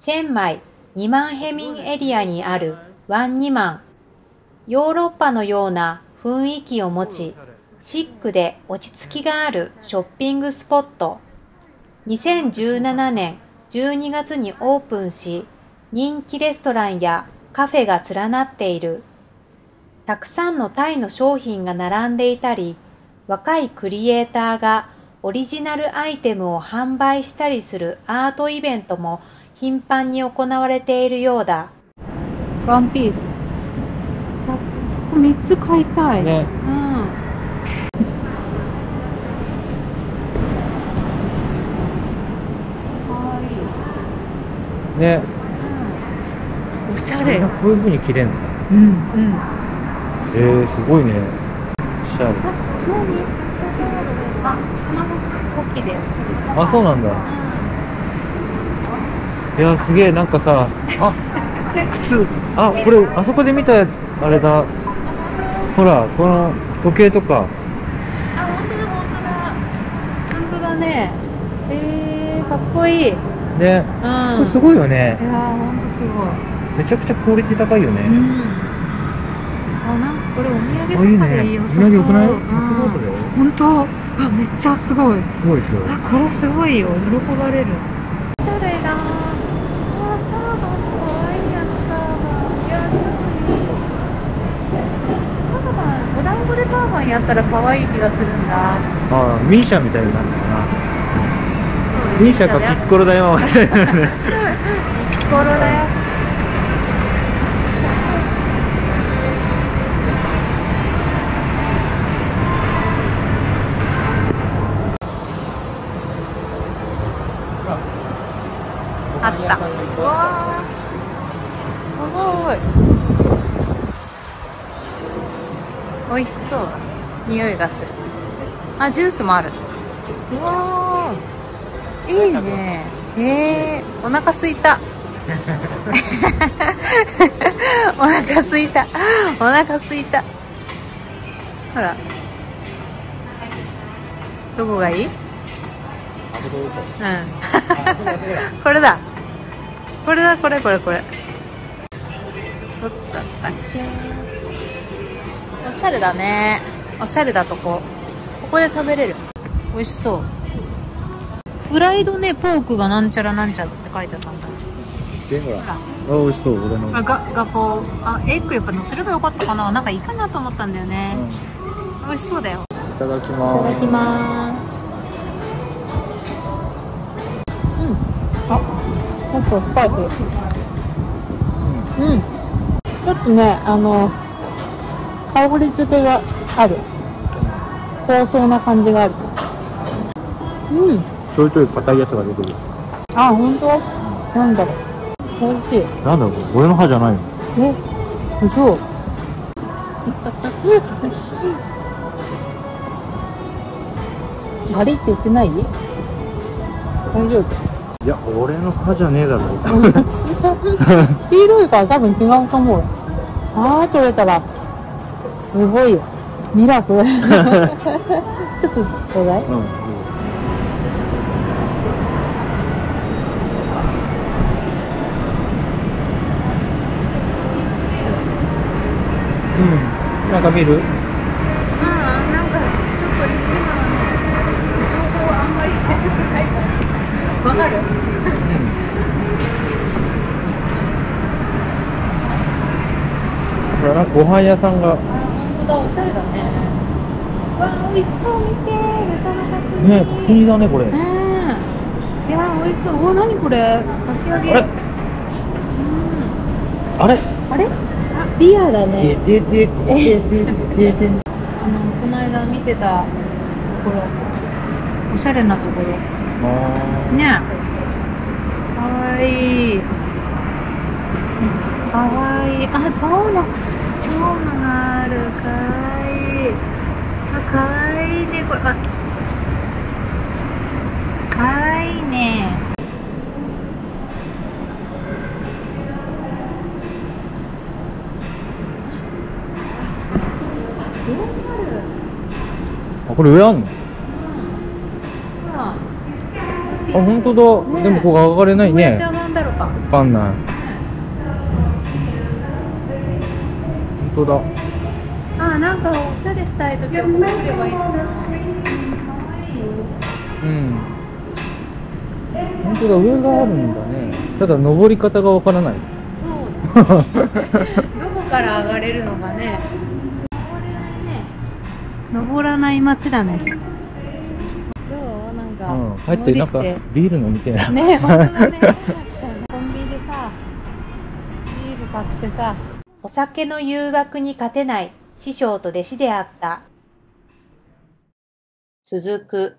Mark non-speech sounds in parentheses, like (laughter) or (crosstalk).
チェンマイニマンヘミンエリアにあるワンニマン。ヨーロッパのような雰囲気を持ち、シックで落ち着きがあるショッピングスポット。2017年12月にオープンし、人気レストランやカフェが連なっている。たくさんのタイの商品が並んでいたり、若いクリエイターがオリジナルアイテムを販売したりするアートイベントも頻繁に行われているようだ。ワンピース。3つ買いたい。ねうん。かわいい。ねおしゃれ。こういう風に着れんの？うん。うん。えー、すごいねおしゃれそうにあ、スマホ置きで。あそうなんだいやすげえなんかさあ靴あこれあそこで見たあれだほらこの時計とかあ、本当だ、本当だ。本当だね。えー、かっこいい。うん。ねこれすごいよねいやー、ほんとすごい。めちゃくちゃクオリティ高いよね、うん。あ、なんかこれお土産とかあいいねおで良さそう。土産良くない？うん100バートだよ本当。あ、めっちゃすごい。すごいですよあ、これすごいよ。喜ばれる。おしゃれだ。あ、ターバンかわいいやっといい。ターバン、お団子でターバンやったら可愛い気がするんだ。あミーシャみたいになるのかなミーシャかピッコロだよみたいなねピッコロだよ。あった。うわーすごい。美味しそう。匂いがする。あ、ジュースもある。うわーいいね。へえ、お腹す (laughs) いた。お腹すいた。お腹すいた。ほら。どこがいい？うん。(laughs) これだ。これだ、これ、これ、これ。どっちだったっけ？おしゃれだね。おしゃれだとこ。ここで食べれる。美味しそう。フライドね、ポークがなんちゃらなんちゃらって書いてあったんだ。でほら。あ美味しそう俺のあ、が、がこう、あ、エッグやっぱ乗せればよかったかななんかいいかなと思ったんだよね。美味しそうだよ。いただきいますただきます。うん。あ、もっとスパイス。うん。ちょっとね、あの、香り付けがある。香草な感じがある。うん。ちょいちょい硬いやつが出てくるあ、本当？なんだろう。美味しい。なんだろう俺の歯じゃないのえ、嘘。(laughs) ガリって言ってない？大丈夫？いや俺の歯じゃねえだろ (laughs) 黄色いから多分違うと思うよ。あー取れたら、すごいよ。ミラクル。ちょっとちょうだい。うんうんなんか見る？うん、なんかちょっと今のね、情報あんまりないから。わかる？ほらなんかご飯屋さんが本当だ、おしゃれだね。わあ、美味しそう、見て、豚の角煮。ね角煮だねこれうん。いやー、美味しそう。うわ、何これ？かき揚げ。あれ？うん。あれ？あれ？あ、ビアだでね。でででででであの、この間見てたところ。おしゃれなところ。あねかわいい。かわいい。あ、そうな。そうなのがある。かわいい。あ、かわいいね。これ、あ、ちちちち。かわいいね。あこれ上あんの？あ本当だでもここ上がれないねわかんない。当だ。あなんかおしゃれしたい時はここ来ればいいのうん。本当だ、上があるんだね。ただ登り方がわからない。そうだどこから上がれるのかね登れないね登らない街だねどう？なんか、うん。入ってなんかビール飲みたいな。ね本当だね (laughs) コンビニでさビール買ってさお酒の誘惑に勝てない師匠と弟子であった。続く。